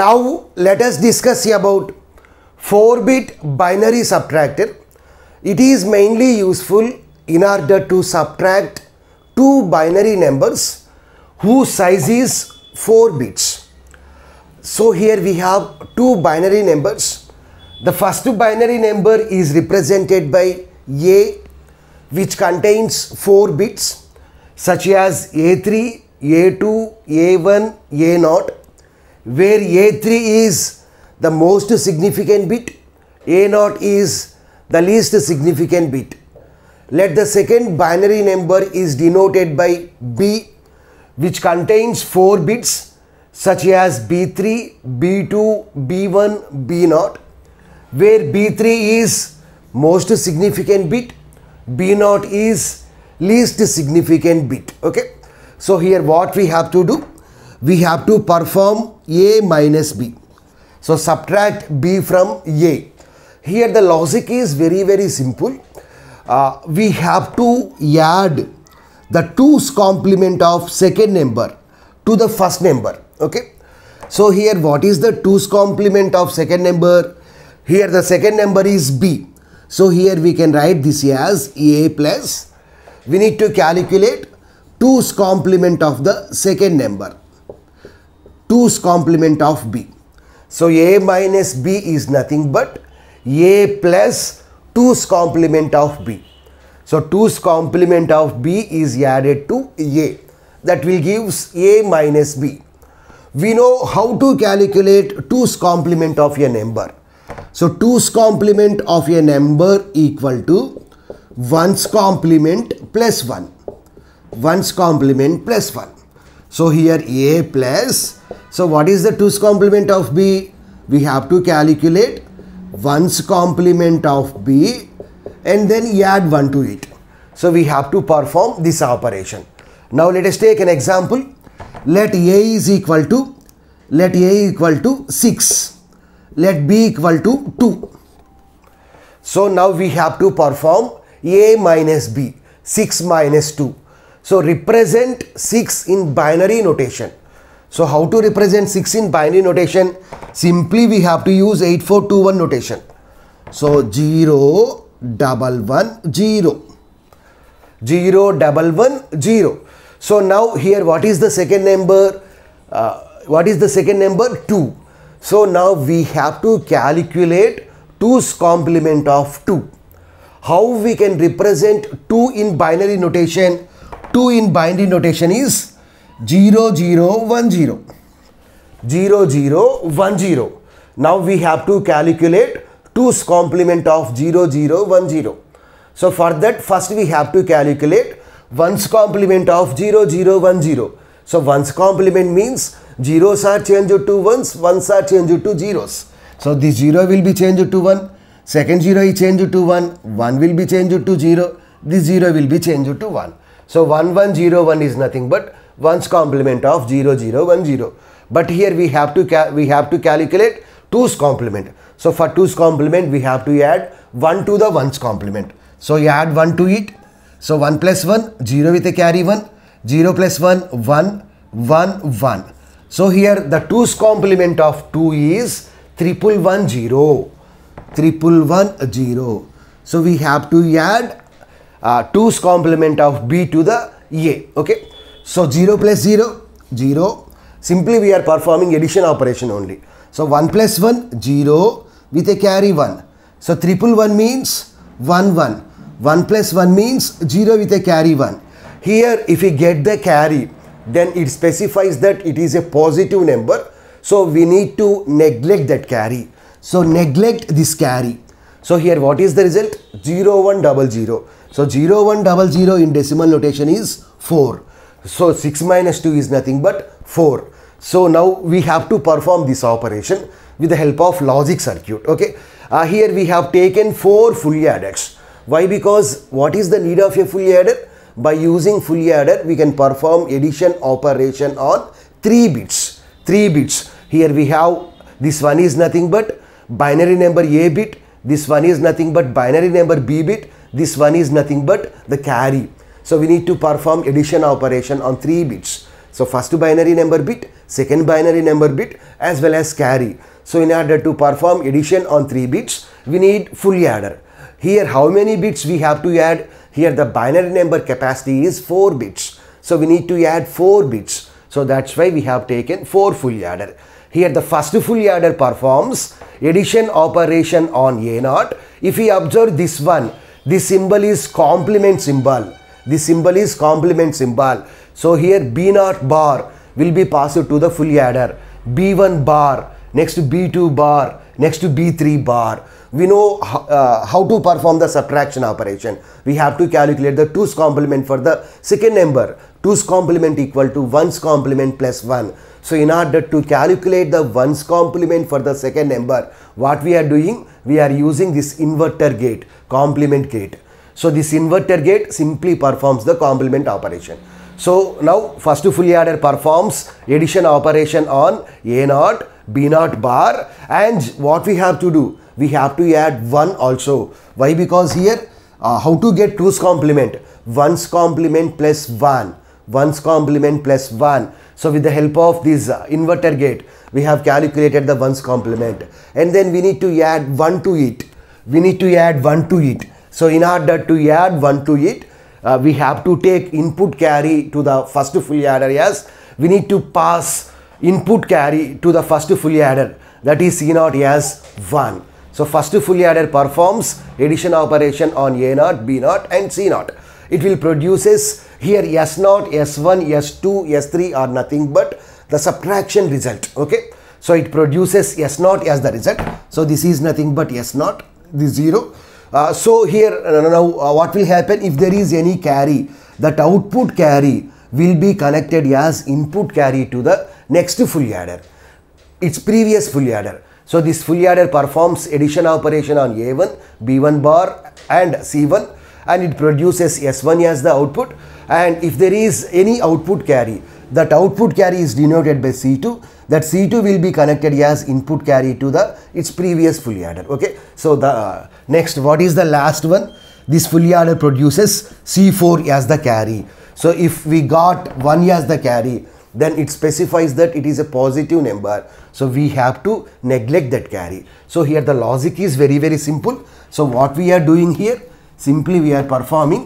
Now let us discuss about 4-bit binary subtractor. It is mainly useful in order to subtract two binary numbers whose size is 4 bits. So here we have two binary numbers. The first binary number is represented by A which contains 4 bits such as A3, A2, A1, A0 where A3 is the most significant bit, A0 is the least significant bit. Let the second binary number is denoted by B which contains 4 bits such as B3, B2, B1, B0 where B3 is most significant bit, B0 is least significant bit. Okay. So here what we have to do? We have to perform A minus B. So subtract B from A. Here the logic is very very simple. Uh, we have to add the 2's complement of second number to the first number. Okay. So here what is the 2's complement of second number? Here the second number is B. So here we can write this as A plus. We need to calculate 2's complement of the second number. 2's complement of B. So A minus B is nothing but A plus 2's complement of B. So 2's complement of B is added to A. That will gives A minus B. We know how to calculate 2's complement of a number. So 2's complement of a number equal to 1's complement plus 1. 1's complement plus 1. So here A plus, so what is the 2's complement of B? We have to calculate 1's complement of B and then add 1 to it. So we have to perform this operation. Now let us take an example. Let A is equal to, let A equal to 6. Let B equal to 2. So now we have to perform A minus B, 6 minus 2. So represent 6 in binary notation. So how to represent 6 in binary notation? Simply we have to use 8421 notation. So 0, double 1, 0. 0, double 1, 0. So now here what is the second number? Uh, what is the second number? 2. So now we have to calculate 2's complement of 2. How we can represent 2 in binary notation? 2 in binary notation is 0, 0, 1, 0. 0, 0, 1, 0. Now we have to calculate 2's complement of 0, 0, 1, 0. So for that first we have to calculate 1's complement of 0, 0, 1, 0. So 1's complement means zeros are changed to 1's, 1's are changed to zeros. So this 0 will be changed to 1, second 0 is changed to 1, 1 will be changed to 0, this 0 will be changed to 1. So 1, 1, 0, 1 is nothing but 1's complement of 0, 0, 1, 0. But here we have to we have to calculate 2's complement. So for 2's complement we have to add 1 to the 1's complement. So you add 1 to it. So 1 plus 1, 0 with a carry 1. 0 plus 1, 1, 1, 1. So here the 2's complement of 2 is triple 1, 0. Triple 1, 0. So we have to add uh, 2's complement of B to the A. Okay. So 0 plus 0, 0. Simply we are performing addition operation only. So 1 plus 1, 0 with a carry 1. So triple 1 means 1, 1. 1 plus 1 means 0 with a carry 1. Here if we get the carry then it specifies that it is a positive number. So we need to neglect that carry. So neglect this carry. So here what is the result? 0, 1, double 0. So 0, 1, double 0 in decimal notation is 4. So 6 minus 2 is nothing but 4. So now we have to perform this operation with the help of logic circuit. Okay. Uh, here we have taken 4 fully adders. Why? Because what is the need of a fully adder? By using fully adder we can perform addition operation on 3 bits. 3 bits. Here we have this one is nothing but binary number A bit. This one is nothing but binary number B bit. This one is nothing but the carry. So we need to perform addition operation on 3 bits. So first binary number bit, second binary number bit as well as carry. So in order to perform addition on 3 bits, we need full adder. Here how many bits we have to add? Here the binary number capacity is 4 bits. So we need to add 4 bits. So that's why we have taken 4 full adder. Here the first full adder performs addition operation on A naught. If we observe this one, this symbol is complement symbol. This symbol is complement symbol. So here B naught bar will be passed to the full adder. B1 bar, next to B2 bar, next to B3 bar. We know uh, how to perform the subtraction operation. We have to calculate the 2's complement for the second number. 2's complement equal to 1's complement plus 1. So in order to calculate the 1's complement for the second number, what we are doing? We are using this inverter gate, complement gate. So this inverter gate simply performs the complement operation. So now first fully adder performs addition operation on A naught, B naught bar and what we have to do? We have to add 1 also. Why? Because here uh, how to get 2's complement? 1's complement plus 1. 1's complement plus 1. So with the help of this inverter gate, we have calculated the 1's complement and then we need to add 1 to it. We need to add 1 to it. So in order to add 1 to it, uh, we have to take input carry to the first full adder as we need to pass input carry to the first full adder that is C naught as 1. So first full adder performs addition operation on A naught, B naught and C naught. It will produces here S naught, S1, S2, S3 are nothing but the subtraction result. Okay. So it produces S naught as the result. So this is nothing but S naught, this 0 uh, so here uh, now uh, what will happen if there is any carry that output carry will be connected as input carry to the next full adder its previous full adder. So this full adder performs addition operation on A1, B1 bar and C1 and it produces S1 as the output. And if there is any output carry that output carry is denoted by C2 that C2 will be connected as input carry to the its previous full adder okay? So the uh, next what is the last one? This full adder produces C4 as the carry. So if we got 1 as the carry then it specifies that it is a positive number. So we have to neglect that carry. So here the logic is very very simple. So what we are doing here simply we are performing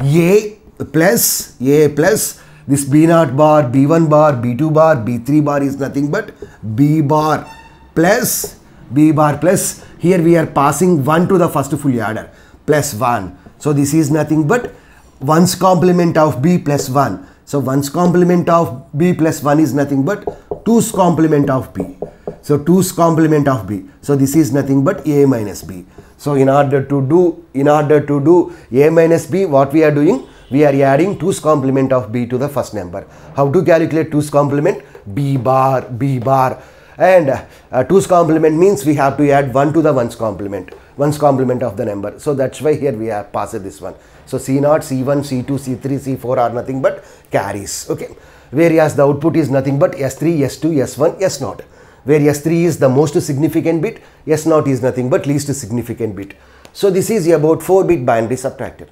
a plus a plus. This b naught bar b1 bar b2 bar b3 bar is nothing but b bar plus b bar plus. Here we are passing 1 to the first full adder plus 1 so this is nothing but 1's complement of b plus 1 so 1's complement of b plus 1 is nothing but 2's complement of b. So 2's complement of b. So this is nothing but a minus b. So in order to do in order to do a minus b what we are doing? We are adding 2's complement of b to the first number. How to calculate 2's complement? b bar b bar and uh, 2's complement means we have to add 1 to the 1's complement 1's complement of the number so that's why here we have passed this one so c naught c1 c2 c3 c4 are nothing but carries okay whereas the output is nothing but s3 s2 s1 s naught where s3 is the most significant bit s naught is nothing but least significant bit. So this is about 4 bit binary subtractor